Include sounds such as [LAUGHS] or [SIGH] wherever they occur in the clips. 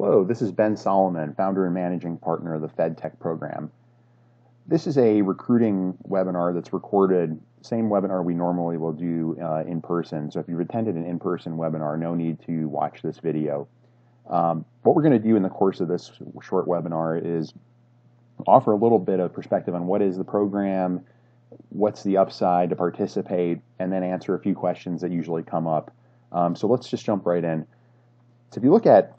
Hello, this is Ben Solomon, founder and managing partner of the FedTech program. This is a recruiting webinar that's recorded, same webinar we normally will do uh, in person. So if you've attended an in-person webinar, no need to watch this video. Um, what we're going to do in the course of this short webinar is offer a little bit of perspective on what is the program, what's the upside to participate, and then answer a few questions that usually come up. Um, so let's just jump right in. So if you look at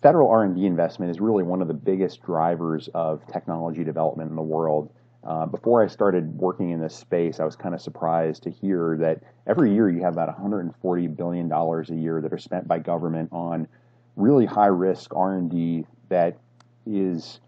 federal R&D investment is really one of the biggest drivers of technology development in the world. Uh, before I started working in this space, I was kind of surprised to hear that every year you have about 140 billion dollars a year that are spent by government on really high risk R&D that is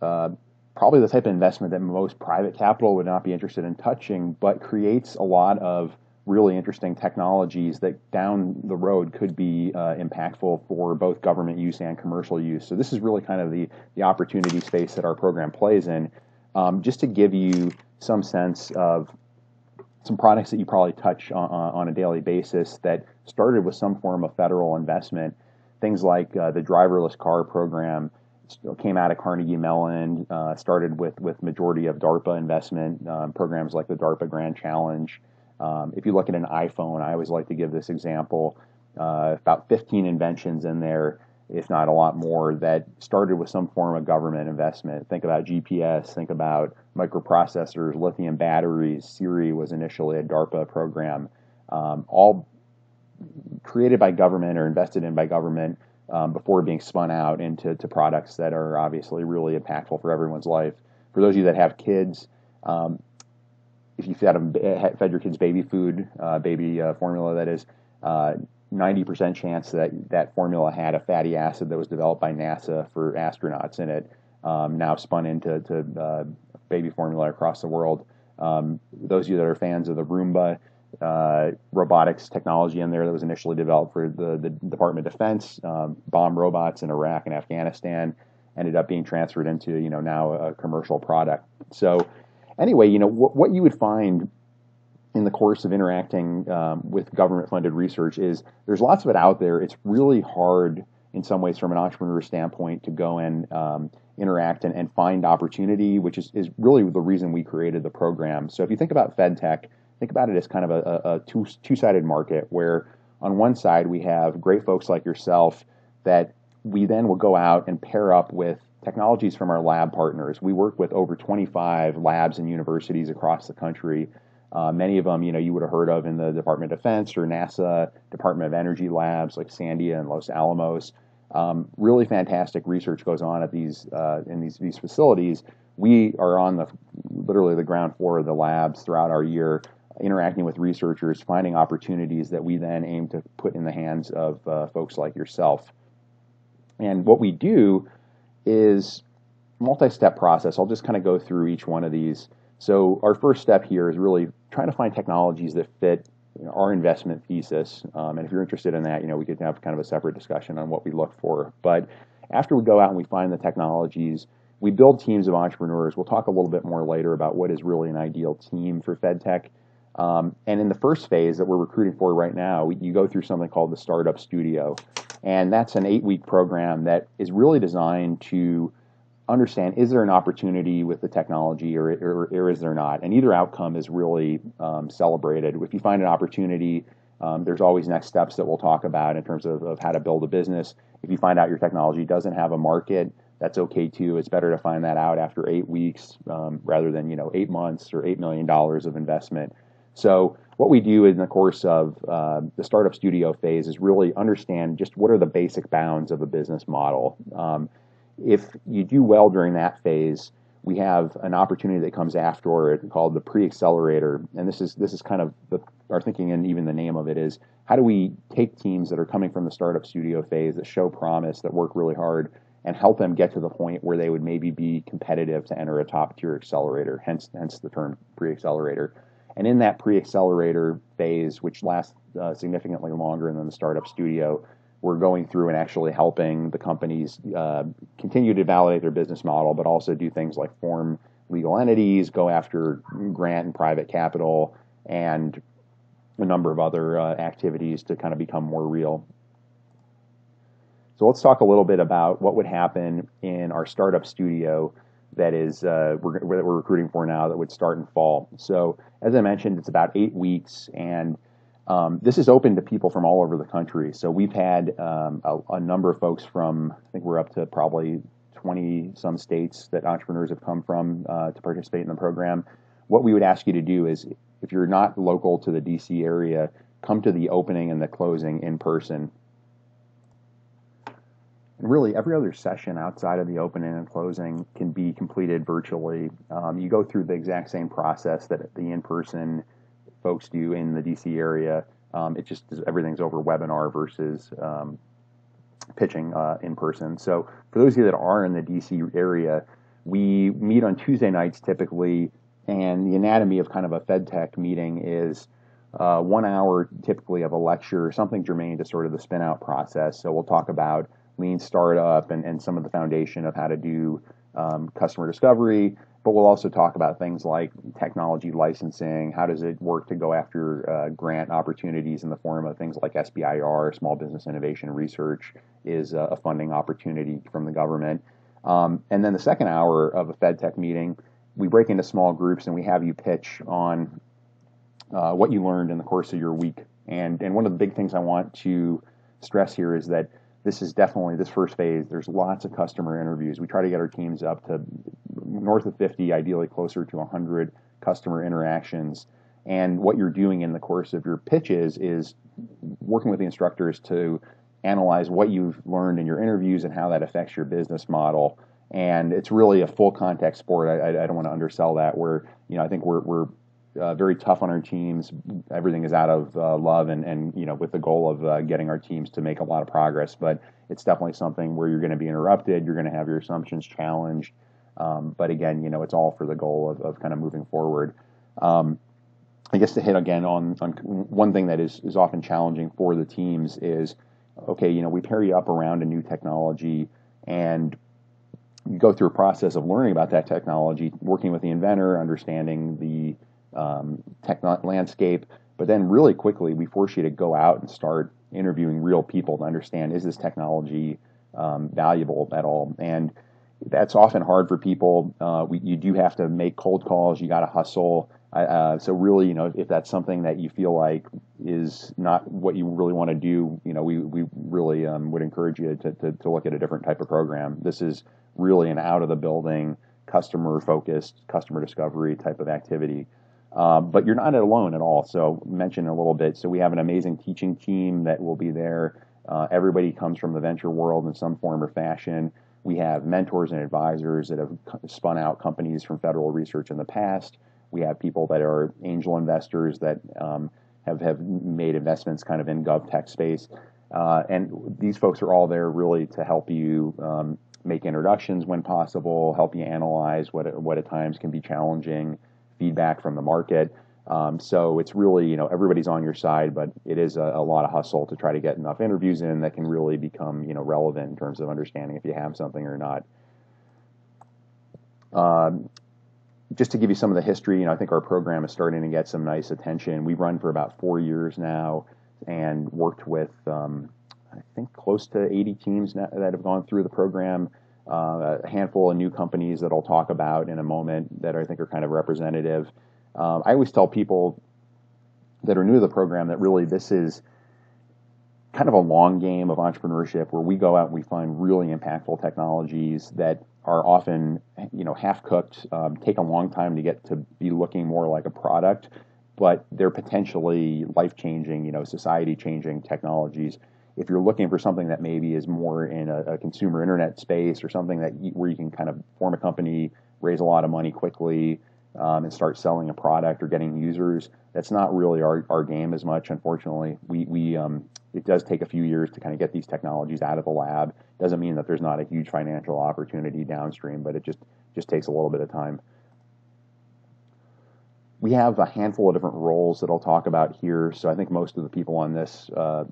uh, probably the type of investment that most private capital would not be interested in touching, but creates a lot of really interesting technologies that down the road could be uh, impactful for both government use and commercial use. So this is really kind of the, the opportunity space that our program plays in. Um, just to give you some sense of some products that you probably touch on, on a daily basis that started with some form of federal investment, things like uh, the driverless car program came out of Carnegie Mellon, uh, started with, with majority of DARPA investment, um, programs like the DARPA Grand Challenge, um, if you look at an iPhone, I always like to give this example. Uh, about 15 inventions in there, if not a lot more, that started with some form of government investment. Think about GPS, think about microprocessors, lithium batteries. Siri was initially a DARPA program, um, all created by government or invested in by government um, before being spun out into to products that are obviously really impactful for everyone's life. For those of you that have kids, um, if you fed, them, fed your kids baby food, uh, baby uh, formula, that is, 90% uh, chance that that formula had a fatty acid that was developed by NASA for astronauts in it, um, now spun into to, uh, baby formula across the world. Um, those of you that are fans of the Roomba, uh, robotics technology in there that was initially developed for the, the Department of Defense, um, bomb robots in Iraq and Afghanistan, ended up being transferred into you know now a commercial product. So anyway, you know, what, what you would find in the course of interacting um, with government funded research is there's lots of it out there. It's really hard in some ways from an entrepreneur standpoint to go and um, interact and, and, find opportunity, which is, is really the reason we created the program. So if you think about FedTech, think about it as kind of a, a two, two-sided market where on one side we have great folks like yourself that we then will go out and pair up with technologies from our lab partners. We work with over 25 labs and universities across the country. Uh, many of them, you know, you would have heard of in the Department of Defense or NASA, Department of Energy labs like Sandia and Los Alamos. Um, really fantastic research goes on at these uh, in these these facilities. We are on the literally the ground floor of the labs throughout our year, interacting with researchers, finding opportunities that we then aim to put in the hands of uh, folks like yourself. And what we do is multi-step process. I'll just kind of go through each one of these. So our first step here is really trying to find technologies that fit you know, our investment thesis. Um, and if you're interested in that, you know, we could have kind of a separate discussion on what we look for. But after we go out and we find the technologies, we build teams of entrepreneurs. We'll talk a little bit more later about what is really an ideal team for FedTech. Um, and in the first phase that we're recruiting for right now, you go through something called the Startup Studio. And that's an eight week program that is really designed to understand is there an opportunity with the technology or, or, or is there not? And either outcome is really um, celebrated. If you find an opportunity, um, there's always next steps that we'll talk about in terms of, of how to build a business. If you find out your technology doesn't have a market, that's okay too. It's better to find that out after eight weeks um, rather than you know eight months or eight million dollars of investment. So what we do in the course of uh, the startup studio phase is really understand just what are the basic bounds of a business model. Um, if you do well during that phase, we have an opportunity that comes after it called the pre-accelerator, and this is this is kind of the, our thinking, and even the name of it is how do we take teams that are coming from the startup studio phase that show promise, that work really hard, and help them get to the point where they would maybe be competitive to enter a top tier accelerator. Hence, hence the term pre-accelerator. And in that pre-accelerator phase, which lasts uh, significantly longer than the startup studio, we're going through and actually helping the companies uh, continue to validate their business model, but also do things like form legal entities, go after grant and private capital, and a number of other uh, activities to kind of become more real. So let's talk a little bit about what would happen in our startup studio that is uh, we're, that we're recruiting for now that would start in fall. So as I mentioned, it's about eight weeks, and um, this is open to people from all over the country. So we've had um, a, a, number of folks from I think we're up to probably 20 some states that entrepreneurs have come from uh, to participate in the program. What we would ask you to do is, if you're not local to the DC area, come to the opening and the closing in person really, every other session outside of the opening and closing can be completed virtually. Um, you go through the exact same process that the in-person folks do in the DC area. Um, it just everything's over webinar versus um, pitching uh, in person. So for those of you that are in the DC area, we meet on Tuesday nights typically, and the anatomy of kind of a FedTech meeting is uh, one hour typically of a lecture, something germane to sort of the spin out process. So we'll talk about lean startup and, and some of the foundation of how to do um, customer discovery. But we'll also talk about things like technology licensing. How does it work to go after uh, grant opportunities in the form of things like SBIR, Small Business Innovation Research, is a funding opportunity from the government. Um, and then the second hour of a FedTech meeting, we break into small groups and we have you pitch on uh, what you learned in the course of your week. And and one of the big things I want to stress here is that this is definitely this first phase. There's lots of customer interviews. We try to get our teams up to north of 50, ideally closer to 100 customer interactions. And what you're doing in the course of your pitches is working with the instructors to analyze what you've learned in your interviews and how that affects your business model. And it's really a full context sport. I, I don't want to undersell that. Where you know I think we're we're uh, very tough on our teams. Everything is out of uh, love and, and you know with the goal of uh, getting our teams to make a lot of progress. But it's definitely something where you're going to be interrupted. You're going to have your assumptions challenged. Um, but again, you know it's all for the goal of, of kind of moving forward. Um, I guess to hit again on, on one thing that is, is often challenging for the teams is okay, you know, we pair you up around a new technology and you go through a process of learning about that technology, working with the inventor, understanding the um, tech landscape. But then, really quickly, we force you to go out and start interviewing real people to understand is this technology um, valuable at all? And that's often hard for people. Uh, we, you do have to make cold calls. You got to hustle. Uh, so really, you know, if that's something that you feel like is not what you really want to do, you know, we, we really um, would encourage you to, to, to, look at a different type of program. This is really an out of the building, customer focused, customer discovery type of activity. Um, but you're not alone at all. So mention a little bit. So we have an amazing teaching team that will be there. Uh, everybody comes from the venture world in some form or fashion. We have mentors and advisors that have spun out companies from federal research in the past. We have people that are angel investors that um, have have made investments kind of in gov tech space. Uh, and these folks are all there really to help you um, make introductions when possible, help you analyze what what at times can be challenging feedback from the market. Um, so it's really, you know, everybody's on your side, but it is a, a, lot of hustle to try to get enough interviews in that can really become, you know, relevant in terms of understanding if you have something or not. Um, just to give you some of the history, you know, I think our program is starting to get some nice attention. We've run for about four years now and worked with, um, I think, close to 80 teams that have gone through the program uh, a handful of new companies that I'll talk about in a moment that I think are kind of representative. Um, I always tell people that are new to the program that really this is kind of a long game of entrepreneurship where we go out and we find really impactful technologies that are often you know half cooked, um, take a long time to get to be looking more like a product, but they're potentially life changing, you know, society changing technologies if you're looking for something that maybe is more in a, a consumer internet space or something that you, where you can kind of form a company, raise a lot of money quickly, um, and start selling a product or getting users, that's not really our, our game as much. Unfortunately, we we um, it does take a few years to kind of get these technologies out of the lab. Doesn't mean that there's not a huge financial opportunity downstream, but it just just takes a little bit of time. We have a handful of different roles that I'll talk about here. So I think most of the people on this uh,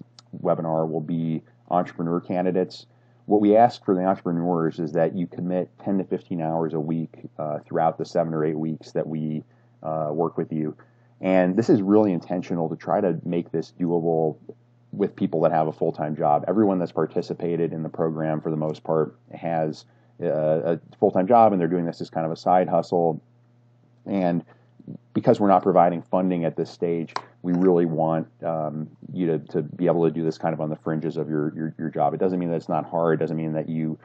webinar will be entrepreneur candidates. What we ask for the entrepreneurs is that you commit 10 to 15 hours a week uh, throughout the seven or eight weeks that we uh, work with you. And this is really intentional to try to make this doable with people that have a full time job. Everyone that's participated in the program, for the most part, has a, a full time job, and they're doing this as kind of a side hustle. And because we're not providing funding at this stage, we really want um, you to, to be able to do this kind of on the fringes of your, your, your job. It doesn't mean that it's not hard. It doesn't mean that you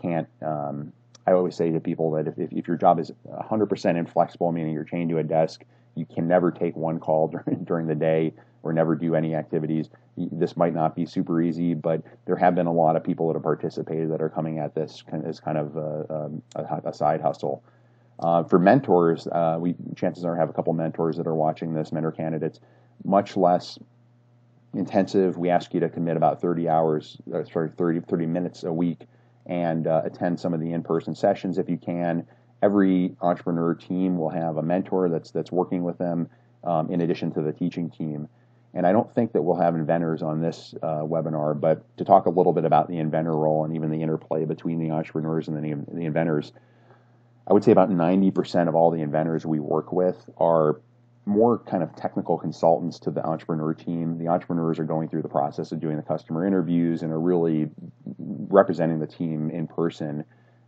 can't. Um, I always say to people that if, if, your job is 100% inflexible, meaning you're chained to a desk, you can never take one call [LAUGHS] during, during the day or never do any activities. This might not be super easy, but there have been a lot of people that have participated that are coming at this as kind of a, a, a side hustle. Uh, for mentors, uh, we chances are have a couple mentors that are watching this, mentor candidates, much less intensive. We ask you to commit about 30 hours, uh, sorry, 30, 30 minutes a week and uh, attend some of the in-person sessions if you can. Every entrepreneur team will have a mentor that's that's working with them um, in addition to the teaching team. And I don't think that we'll have inventors on this uh, webinar, but to talk a little bit about the inventor role and even the interplay between the entrepreneurs and the, the inventors, I would say about 90% of all the inventors we work with are more kind of technical consultants to the entrepreneur team. The entrepreneurs are going through the process of doing the customer interviews and are really representing the team in person.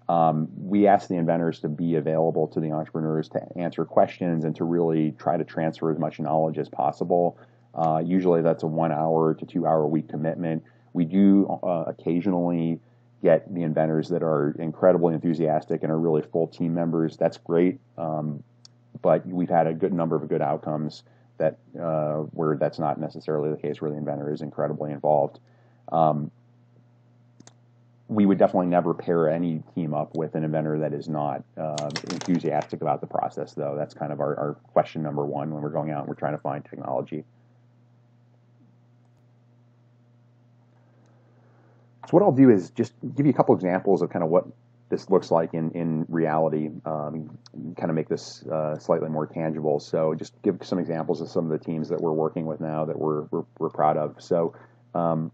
Um, we ask the inventors to be available to the entrepreneurs to answer questions and to really try to transfer as much knowledge as possible. Uh, usually that's a one hour to two hour week commitment. We do uh, occasionally get the inventors that are incredibly enthusiastic and are really full team members. That's great. Um, but we've had a good number of good outcomes that uh, where that's not necessarily the case where the inventor is incredibly involved. Um, we would definitely never pair any team up with an inventor that is not uh, enthusiastic about the process, though. That's kind of our, our question number one when we're going out and we're trying to find technology. So what I'll do is just give you a couple examples of kind of what this looks like in, in reality, um, kind of make this uh, slightly more tangible. So just give some examples of some of the teams that we're working with now that we're, we're, we're proud of. So um,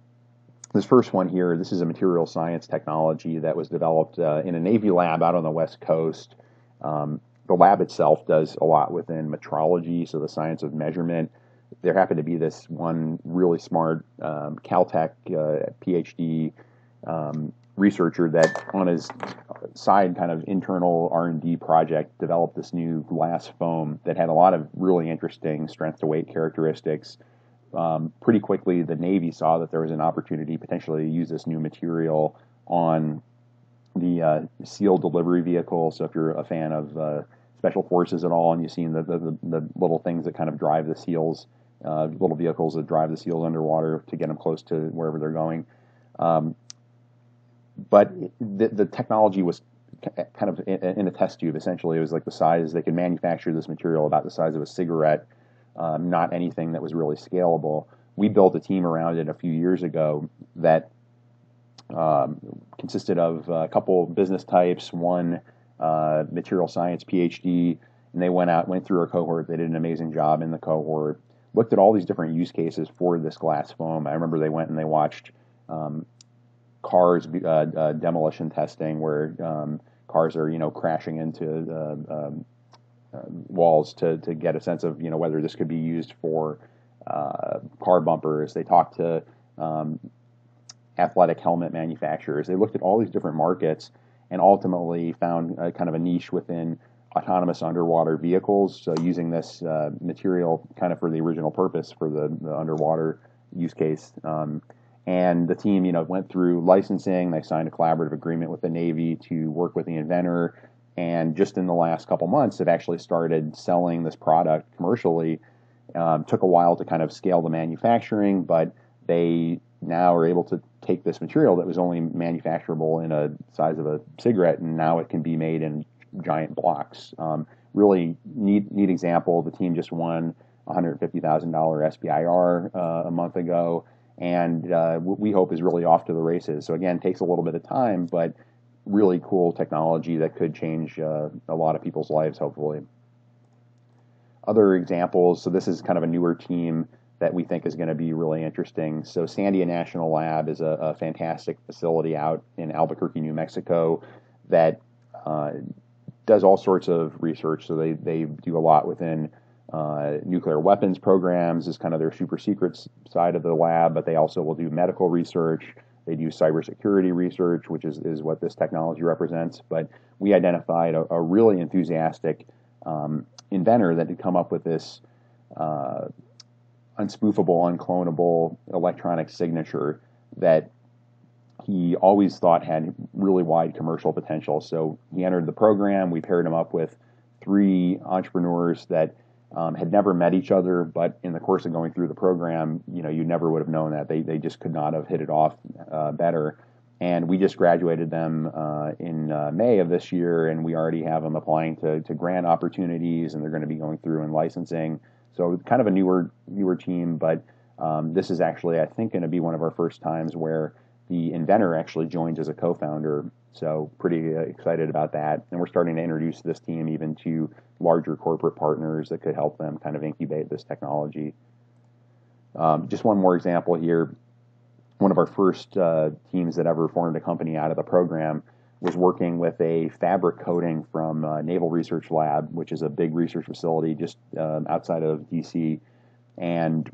this first one here, this is a material science technology that was developed uh, in a Navy lab out on the West Coast. Um, the lab itself does a lot within metrology, so the science of measurement. There happened to be this one really smart um, Caltech uh, PhD um, researcher that on his side kind of internal r&d project developed this new glass foam that had a lot of really interesting strength to weight characteristics. Um, pretty quickly the navy saw that there was an opportunity potentially to use this new material on the uh, SEAL delivery vehicle. So if you're a fan of uh, special forces at all and you've seen the, the, the, little things that kind of drive the seals uh, little vehicles that drive the seals underwater to get them close to wherever they're going um, but the, the technology was kind of in a test tube. Essentially, it was like the size they could manufacture this material about the size of a cigarette, um, not anything that was really scalable. We built a team around it a few years ago that um, consisted of a couple business types, one uh, material science PhD, and they went out, went through a cohort. They did an amazing job in the cohort. Looked at all these different use cases for this glass foam. I remember they went and they watched um, cars uh, uh, demolition testing where um, cars are you know crashing into um, uh, walls to to get a sense of you know whether this could be used for uh, car bumpers. They talked to um, athletic helmet manufacturers. They looked at all these different markets and ultimately found kind of a niche within autonomous underwater vehicles. So using this uh, material kind of for the original purpose for the, the underwater use case. Um, and the team, you know, went through licensing. They signed a collaborative agreement with the Navy to work with the inventor. And just in the last couple months, have actually started selling this product commercially. Um, took a while to kind of scale the manufacturing, but they now are able to take this material that was only manufacturable in a size of a cigarette, and now it can be made in giant blocks. Um, really neat, neat example. The team just won $150,000 SBIR uh, a month ago and uh, we hope is really off to the races. So again, takes a little bit of time, but really cool technology that could change uh, a lot of people's lives, hopefully. Other examples. So this is kind of a newer team that we think is going to be really interesting. So Sandia National Lab is a, a fantastic facility out in Albuquerque, New Mexico, that uh, does all sorts of research. So they they do a lot within uh, nuclear weapons programs is kind of their super secret side of the lab, but they also will do medical research. They do cybersecurity research, which is, is what this technology represents. But we identified a, a really enthusiastic um, inventor that had come up with this uh, unspoofable, unclonable electronic signature that he always thought had really wide commercial potential. So he entered the program. We paired him up with three entrepreneurs that um, had never met each other, but in the course of going through the program, you know, you never would have known that they they just could not have hit it off uh, better. And we just graduated them uh, in uh, May of this year, and we already have them applying to, to grant opportunities, and they're going to be going through and licensing. So kind of a newer newer team, but um, this is actually I think going to be one of our first times where the inventor actually joins as a co-founder. So pretty uh, excited about that, and we're starting to introduce this team even to larger corporate partners that could help them kind of incubate this technology. Um, just one more example here. One of our first uh, teams that ever formed a company out of the program was working with a fabric coating from uh, Naval Research Lab, which is a big research facility just um, outside of DC. And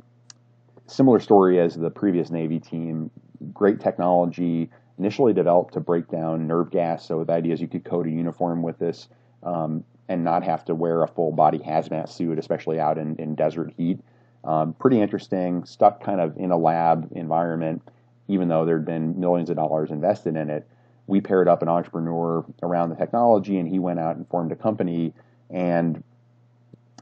similar story as the previous Navy team, great technology, initially developed to break down nerve gas. So the idea is you could coat a uniform with this um, and not have to wear a full body hazmat suit, especially out in, in desert heat. Um, pretty interesting, stuck kind of in a lab environment, even though there had been millions of dollars invested in it. We paired up an entrepreneur around the technology, and he went out and formed a company and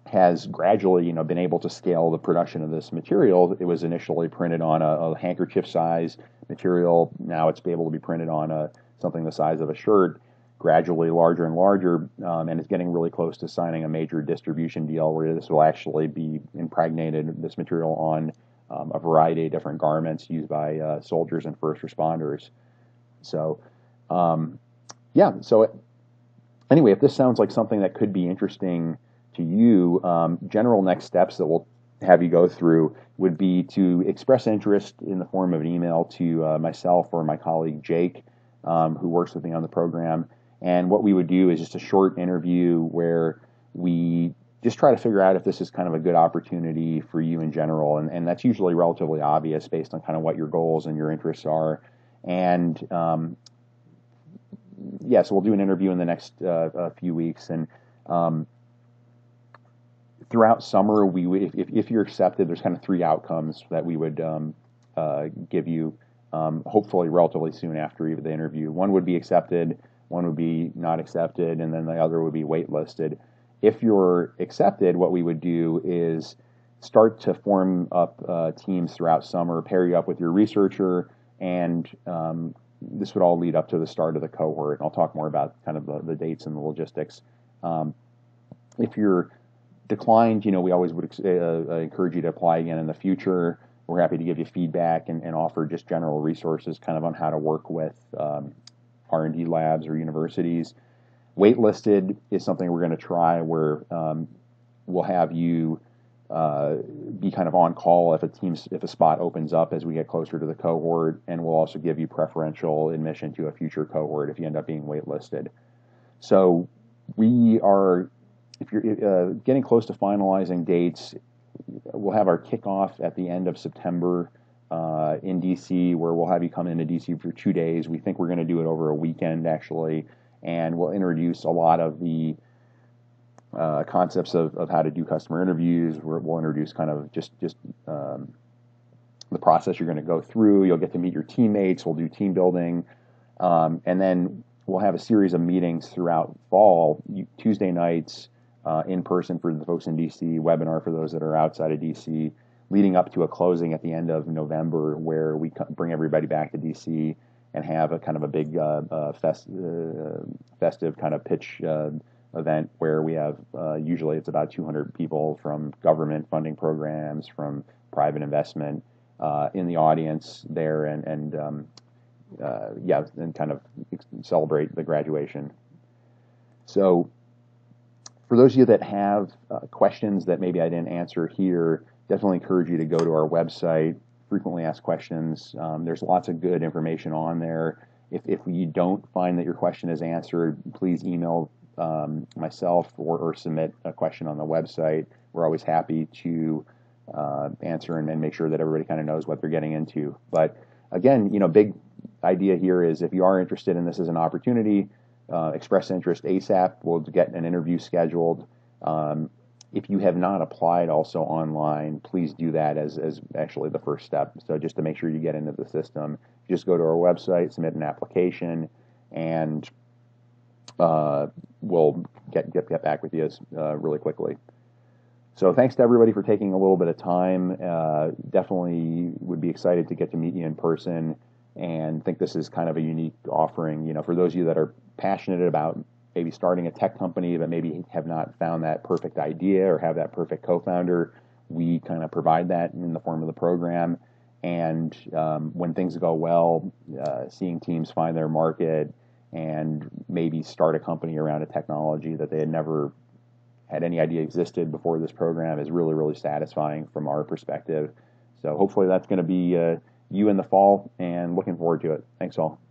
has gradually, you know, been able to scale the production of this material. It was initially printed on a, a handkerchief size material. Now it's able to be printed on a something the size of a shirt, gradually larger and larger, um, and it's getting really close to signing a major distribution deal where this will actually be impregnated this material on um, a variety of different garments used by uh, soldiers and first responders. So, um, yeah. So anyway, if this sounds like something that could be interesting to you, um, general next steps that we'll have you go through would be to express interest in the form of an email to uh, myself or my colleague Jake, um, who works with me on the program. And what we would do is just a short interview where we just try to figure out if this is kind of a good opportunity for you in general. And, and that's usually relatively obvious based on kind of what your goals and your interests are. And um, yes, yeah, so we'll do an interview in the next uh, few weeks. And um, throughout summer, we if, if you're accepted, there's kind of three outcomes that we would um, uh, give you, um, hopefully relatively soon after the interview. One would be accepted, one would be not accepted, and then the other would be waitlisted. If you're accepted, what we would do is start to form up uh, teams throughout summer, pair you up with your researcher, and um, this would all lead up to the start of the cohort. And I'll talk more about kind of the, the dates and the logistics. Um, if you're declined, you know, we always would uh, uh, encourage you to apply again in the future. We're happy to give you feedback and, and offer just general resources kind of on how to work with um, R&D labs or universities. Waitlisted is something we're going to try where um, we'll have you uh, be kind of on call if a team's if a spot opens up as we get closer to the cohort, and we'll also give you preferential admission to a future cohort if you end up being waitlisted. So we are if you're uh, getting close to finalizing dates, we'll have our kickoff at the end of September uh, in DC, where we'll have you come into DC for two days. We think we're going to do it over a weekend, actually, and we'll introduce a lot of the uh, concepts of, of how to do customer interviews. we will introduce kind of just just um, the process you're going to go through. You'll get to meet your teammates. We'll do team building, um, and then we'll have a series of meetings throughout fall, Tuesday nights uh, in person for the folks in DC, webinar for those that are outside of DC, leading up to a closing at the end of November where we bring everybody back to DC and have a kind of a big uh, uh, fest, uh, festive kind of pitch uh, event where we have uh, usually it's about 200 people from government funding programs, from private investment in the audience there, and and um, yeah, and kind of celebrate the graduation. So for those of you that have uh, questions that maybe I didn't answer here, definitely encourage you to go to our website, frequently asked questions. Um, there's lots of good information on there. If, if you don't find that your question is answered, please email um, myself or, or, submit a question on the website. We're always happy to uh, answer and, and, make sure that everybody kind of knows what they're getting into. But again, you know, big idea here is if you are interested in this as an opportunity, uh, express interest ASAP. We'll get an interview scheduled. Um, if you have not applied also online, please do that as, as actually the first step. So just to make sure you get into the system, just go to our website, submit an application, and uh, we'll get, get, get back with you uh, really quickly. So thanks to everybody for taking a little bit of time. Uh, definitely would be excited to get to meet you in person and think this is kind of a unique offering. You know, for those of you that are passionate about maybe starting a tech company but maybe have not found that perfect idea or have that perfect co-founder, we kind of provide that in the form of the program. And um, when things go well, uh, seeing teams find their market and maybe start a company around a technology that they had never had any idea existed before this program is really, really satisfying from our perspective. So hopefully that's going to be uh, you in the fall and looking forward to it. Thanks all.